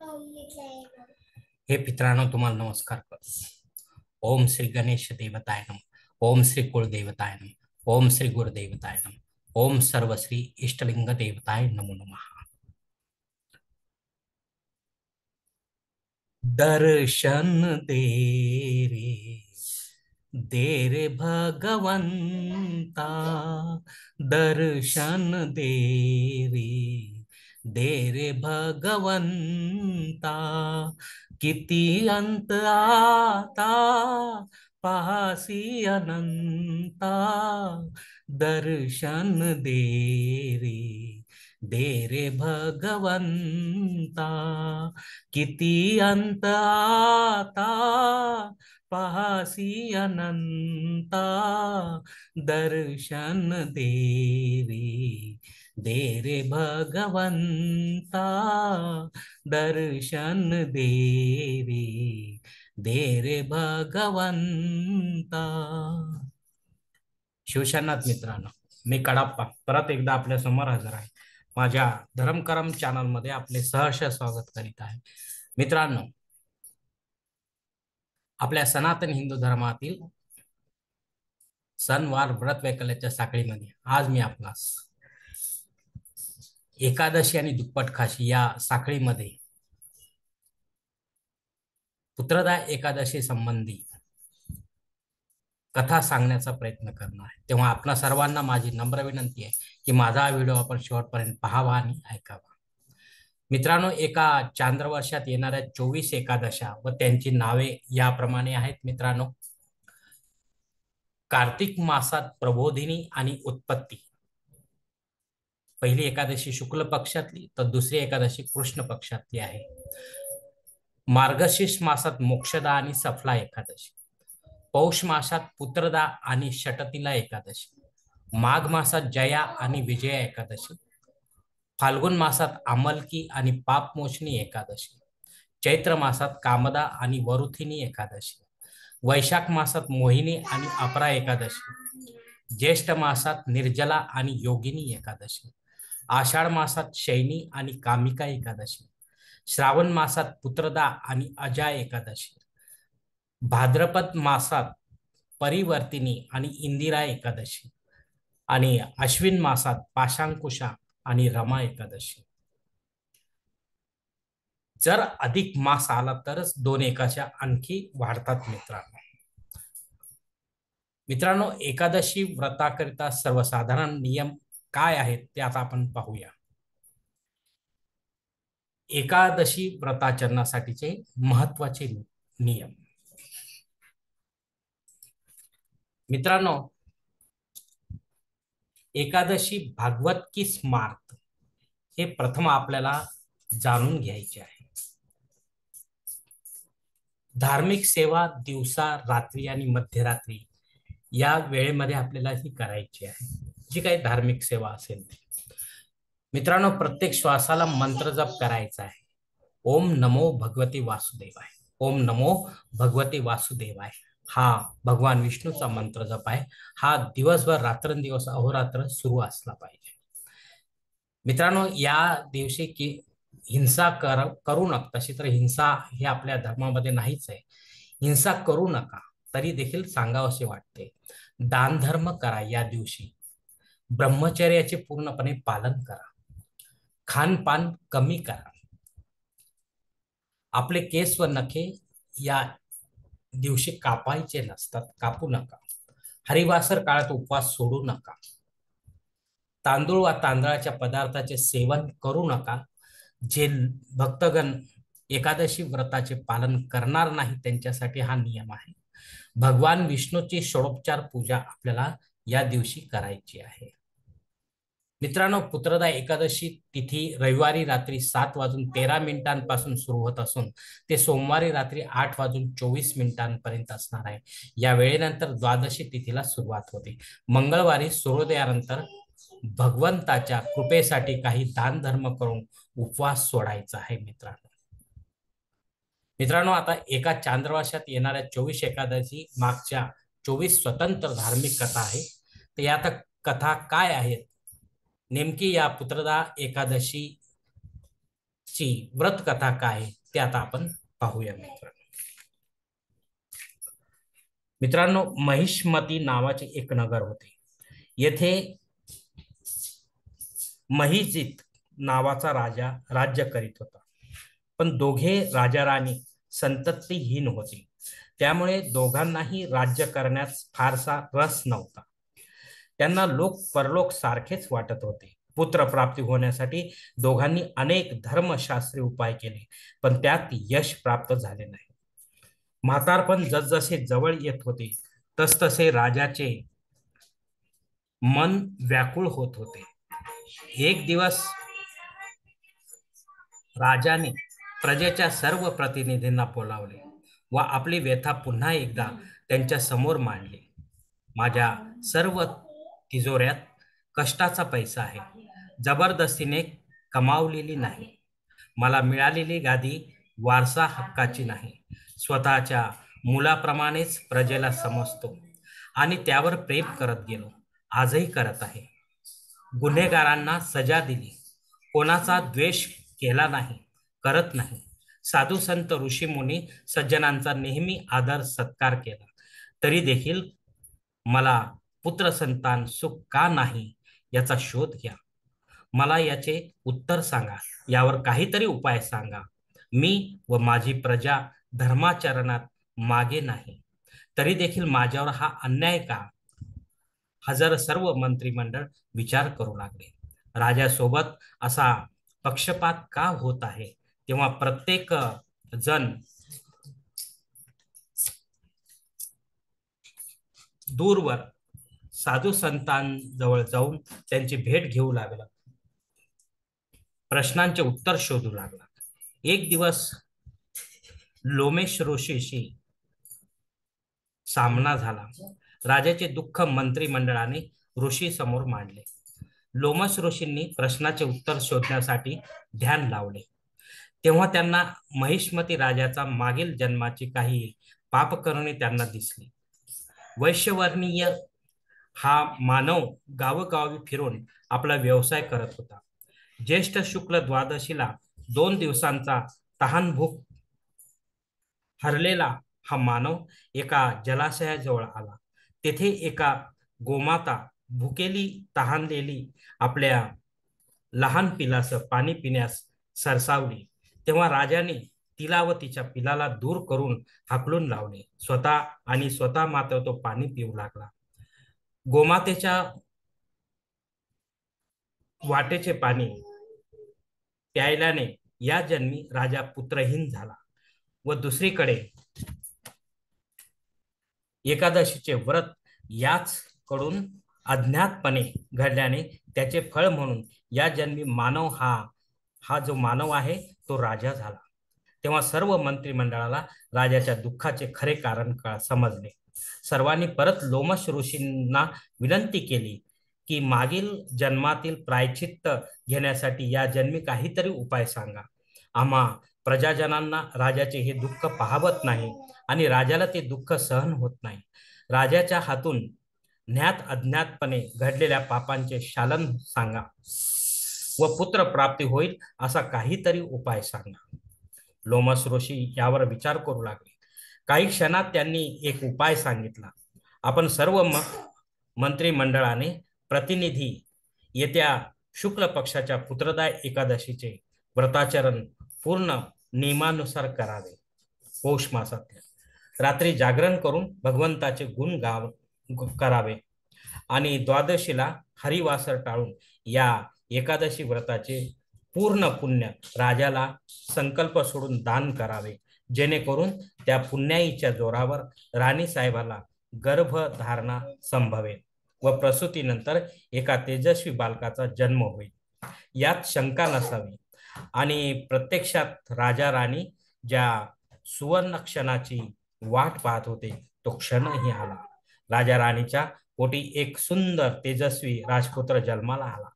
हे पित्रांनो तुम्हाला नमस्कार करतो. ओम श्री गणेश देवताय नम ओम श्री कुळदेवताय नम ओम श्री गुरुदेवताय नम ओम सर्व श्री इष्टलिंग देवताय नमो नमः. दर्शन दे रे दे रे भगवंता दर्शन दे रे. दे रे भगवंता किती अंत आता पासी अनंता दर्शन दे रे दे रे भगवंता किती अंत आता पासी अनंता दर्शन दे रे दे रे भगवंता दर्शन दे रे दे रे भगवंता. शिवशनाथ मित्रांनो मी कडाप्पा परत एकदा आपल्यासमोर हजर आहे. माझ्या धर्मकरम चॅनलमध्ये आपले सहर्ष स्वागत करीत आहे. मित्रांनो आपल्या सनातन हिंदू धर्मातील सणवार व्रत वैकल्याच्या साखळीमध्ये आज मी आपणास एकादशी आणि दुप्पट खाशी या साखळीमध्ये पुत्रदा एकादशी संबंधी कथा सांगण्याचा प्रयत्न करणार आहे. तेव्हा आपणा सर्वांना माझी नम्र विनंती आहे की माझा व्हिडिओ आपण शेवटपर्यंत पाहावा आणि ऐकावा. मित्रांनो एका चांद्र वर्षात येणाऱ्या चोवीस एकादशा व त्यांची नावे याप्रमाणे आहेत मित्रांनो. कार्तिक मासात प्रबोधिनी आणि उत्पत्ती. पहिली एकादशी शुक्ल पक्षातली तर दुसरी एकादशी कृष्ण पक्षातली आहे. मार्गशीर्ष मासात मोक्षदा आणि सफला एकादशी. पौष मासात पुत्रदा आणि षटतीला एकादशी. माघ मासात जया आणि विजया एकादशी. फाल्गुन मासात आमलकी आणि पापमोचनी एकादशी. चैत्र मासात कामदा आणि वरुथिनी एकादशी. वैशाख मासात मोहिनी आणि अपरा एकादशी. ज्येष्ठ मासात निर्जला आणि योगिनी एकादशी. आषाढ मासात शैनी आणि कामिका एकादशी श्रावण मासात पुत्रदा आणि अजा एकादशी भाद्रपद मासात परिवर्तिनी आणि इंदिरा एकादशी आणि अश्विन मासात पाशांकुशा आणि रमा एकादशी. जर अधिक मास आला तरच दोन एकाच्या आणखी वाढतात मित्रांनो. मित्रांनो एकादशी व्रताकरिता सर्वसाधारण नियम काय आहेत ते आता आपण पाहूया. एकादशी व्रताचरणासाठीचे महत्त्वाचे नियम. मित्रांनो एकादशी भागवत की स्मार्त हे प्रथम आपल्याला जाणून घ्यायचे आहे. धार्मिक सेवा दिवसा रात्री आणि मध्यरात्री या वेळेमध्ये आपल्याला ही करायची आहे. जी काही धार्मिक सेवा असेल मित्रांनो प्रत्येक श्वासाला मंत्र जप करायचा आहे. ओम नमो भगवती वासुदेवाय. ओम नमो भगवती वासुदेवाय. हा भगवान विष्णूचा मंत्र जप आहे. हा दिवसभर रात्रंदिवस अहोरात्र सुरू असला पाहिजे. मित्रांनो या दिवशी की हिंसा कर करू नका. तशी तर हिंसा हे आपल्या धर्मामध्ये नाहीच आहे. हिंसा करू नका. तरी देखील सांगावसे वाटते. दान धर्म करा या दिवशी. ब्रह्मचर्याचे पूर्णपणे पालन करा. खानपान कमी करा. आपले केस व नखे या दिवशी कापायचे नसतात कापू नका. हरिवासर काळात उपवास सोडू नका. तांदूळ व तांदळाच्या पदार्थाचे सेवन करू नका. जे भक्तगण एकादशी व्रताचे पालन करणार नाही त्यांच्यासाठी हा नियम आहे. भगवान विष्णूची षोडोपचार पूजा आपल्याला या दिवशी करायची आहे. मित्रांनो पुत्रदा एकादशी तिथी रविवारी रात्री सात वाजून तेरा मिनिटांपासून सुरू होत असून ते सोमवारी रात्री आठ वाजून चोवीस मिनिटांपर्यंत असणार आहे. या वेळेनंतर द्वादशी तिथीला सुरुवात होते. मंगळवारी सूर्योदयानंतर भगवंताच्या कृपेसाठी काही दान धर्म करून उपवास सोडायचा आहे मित्रांनो. मित्रांनो आता एका चांद्रवाशात येणाऱ्या चोवीस एकादशी मागच्या चोवीस स्वतंत्र धार्मिक कथा आहे. तर या कथा काय आहेत? नेमकी या पुत्रदा एकादशी ची व्रत कथा काय ते आता आपण पाहूया मित्रांनो. मित्रांनो महिष्मती नावाचे एक नगर होते. येथे महिजित नावाचा राजा राज्य करीत होता. पण दोघे राजा राणी संततीहीन होते. त्यामुळे दोघांनाही राज्य करण्यास फारसा रस नव्हता. त्यांना लोक परलोक सारखेच वाटत होते. पुत्र प्राप्ती होण्यासाठी दोघांनी अनेक धर्मशास्त्री उपाय केले पण त्यात यश प्राप्त झाले नाही. म्हातारपण जसजसे जवळ येत होते तसतसे राजाचे मन व्याकुळ होत होते. एक दिवस राजाने प्रजेच्या सर्व प्रतिनिधींना बोलावले व आपली व्यथा पुन्हा एकदा त्यांच्यासमोर मांडली. माझ्या सर्व तिजोऱ्यात कष्टाचा पैसा आहे. जबरदस्तीने कमावलेली नाही. मला मिळालेली गादी वारसा हक्काची नाही. स्वतःच्या मुलाप्रमाणेच प्रजेला समजतो आणि त्यावर प्रेम करत गेलो. आजही करत आहे. गुन्हेगारांना सजा दिली. कोणाचा द्वेष केला नाही. करत नाही. साधू संत ऋषी मुनी सज्जनांचा नेहमी आदर सत्कार केला. तरी देखील मला पुत्र संतान सुख का नाही याचा शोध घ्या. मला याचे उत्तर सांगा. यावर काहीतरी उपाय सांगा. मी व माझी प्रजा धर्माचरणात मागे नाही. तरी देखील माझ्यावर हा अन्याय का? हजार सर्व मंत्रिमंडळ विचार करू लागले. राजासोबत असा पक्षपात का होत आहे? तेव्हा प्रत्येक जण दूरवर साधू संतांजवळ जाऊन त्यांची भेट घेऊ लागला. प्रश्नांचे उत्तर शोधू लागला. एक दिवस लोमेश ऋषीशी सामना झाला. राजाचे दुःख मंत्रिमंडळाने ऋषी समोर मांडले. लोमस ऋषींनी प्रश्नाचे उत्तर शोधण्यासाठी ध्यान लावले. तेव्हा त्यांना महिष्मती राजाचा मागील जन्माची काही पापकरणे त्यांना दिसली. वैश्यवर्णीय हा मानव गावोगावी फिरून आपला व्यवसाय करत होता. ज्येष्ठ शुक्ल द्वादशीला दोन दिवसांचा तहानभूक हरलेला हा मानव एका जलाशयाजवळ आला. तेथे एका गोमाता भुकेली तहानलेली आपल्या लहान पिलास पाणी पिण्यास सरसावली. तेव्हा राजाने तिला व तिच्या पिलाला दूर करून हाकलून लावले. स्वतः आणि स्वतः मात्र तो पाणी पिऊ लागला. गोमातेच्या वाटेचे पाणी प्यायल्याने या जन्मी राजा पुत्रहीन झाला. व दुसरीकडे एकादशीचे व्रत याच कडून अज्ञातपणे घडल्याने त्याचे फळ म्हणून या जन्मी मानव हा हा जो मानव आहे तो राजा झाला. तेव्हा सर्व मंत्रिमंडळाला राजाच्या दुःखाचे खरे कारण समजले. सर्वांनी परत लोमश ऋषींना विनंती केली की मागील जन्मातील प्रायचित्त घेण्यासाठी या जन्मी काहीतरी उपाय सांगा. आम्हा प्रजाजनांना राजाचे हे दुःख पाहवत नाही आणि राजाला ते दुःख सहन होत नाही. राजाच्या हातून ज्ञात अज्ञातपणे घडलेल्या पापांचे शालन सांगा व पुत्र प्राप्ती होईल असा काहीतरी उपाय सांगा. लोमस ऋषी यावर विचार करू लागले. काही क्षणात त्यांनी एक उपाय सांगितला. आपण सर्व म मंत्रिमंडळाने प्रतिनिधी येत्या शुक्ल पक्षाच्या पुत्रदाय एकादशीचे व्रताचरण पूर्ण नियमानुसार करावे. पौष मासातल्या रात्री जागरण करून भगवंताचे गुण गाव करावे. आणि द्वादशीला हरिवासर टाळून या एकादशी व्रताचे पूर्ण पुण्य राजाला संकल्प सोडून दान करावे. जेणेकरून त्या पुण्याईच्या जोरावर राणी साहेबाला गर्भधारणा संभवेल व प्रसूतीनंतर एका तेजस्वी बालकाचा जन्म होईल. यात शंका नसावी. आणि प्रत्यक्षात राजा राणी ज्या सुवर्ण क्षणाची वाट पाहत होते तो क्षणही आला. राजा राणीच्या पोटी एक सुंदर तेजस्वी राजपुत्र जन्माला आला.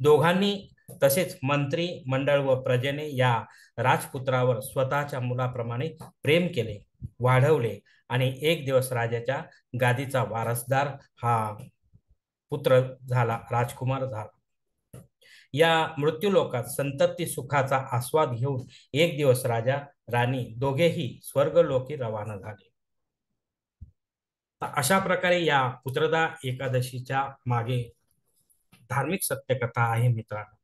दोघांनी तसेच मंत्री मंडळ व प्रजेने या राजपुत्रावर स्वतःच्या मुलाप्रमाणे प्रेम केले वाढवले आणि एक दिवस राजाच्या गादीचा वारसदार हा पुत्र झाला राजकुमार झाला. या मृत्यूलोकात संतती सुखाचा आस्वाद घेऊन एक दिवस राजा राणी दोघेही स्वर्गलोकी रवाना झाले. अशा प्रकारे या पुत्रदा एकादशीच्या मागे धार्मिक सत्यकथा आहे मित्रांनो.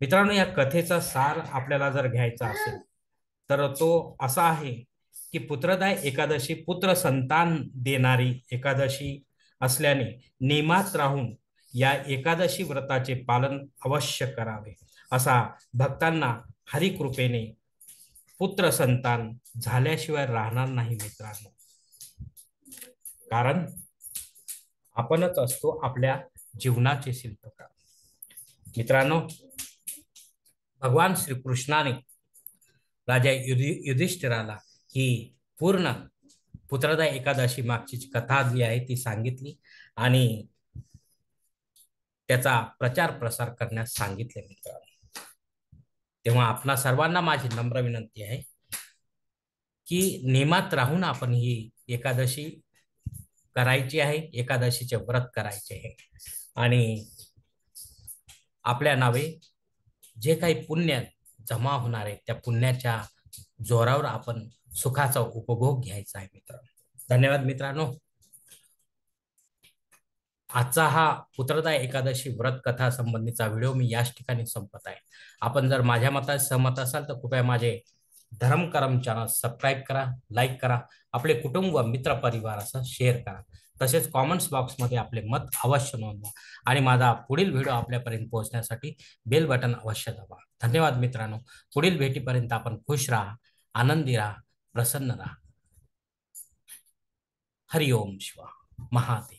मित्रांनो या कथेचा सार आपल्याला जर घ्यायचा असेल तर तो असा आहे की पुत्रदा एकादशी पुत्र संतान देणारी एकादशी असल्याने नियमात राहून या एकादशी व्रताचे पालन अवश्य करावे. असा भक्तांना हरिकृपेने पुत्र संतान झाल्याशिवाय राहणार नाही मित्रांनो. कारण आपणच असतो आपल्या जीवनाचे शिल्पकार. मित्रांनो भगवान श्रीकृष्णाने राजा युधि युधिष्ठिराला ही पूर्ण पुत्रदा एकादशी मागची कथा जी आहे ती सांगितली आणि त्याचा प्रचार प्रसार करण्यास सांगितले मित्रांनो. तेव्हा आपणा सर्वांना माझी नम्र विनंती आहे की नियमात राहून आपण ही एकादशी करायची आहे एकादशीचे व्रत करायचे आहे. आणि आपल्या नावे जे काही पुण्य जमा होणार आहे त्या पुण्याच्या जोरावर आपण सुखाचा उपभोग घ्यायचा आहे मित्र धन्यवाद मित्रांनो. आजचा हा पुत्रदा एकादशी व्रत कथा संबंधीचा व्हिडिओ मी याच ठिकाणी संपत आहे. आपण जर माझ्या मतात सहमत असाल तर कृपया माझे धर्म करम चॅनल सबस्क्राईब करा लाईक करा आपले कुटुंब मित्र परिवारासह शेअर करा. तसेच कॉमेंट्स बॉक्समध्ये आपले मत अवश्य नोंदवा. आणि माझा पुढील व्हिडिओ आपल्यापर्यंत पोहोचण्यासाठी बेल बटन अवश्य दाबा. धन्यवाद मित्रांनो. पुढील भेटीपर्यंत आपण खुश राहा आनंदी राहा प्रसन्न राहा. हरिओम शिवा. महादेव.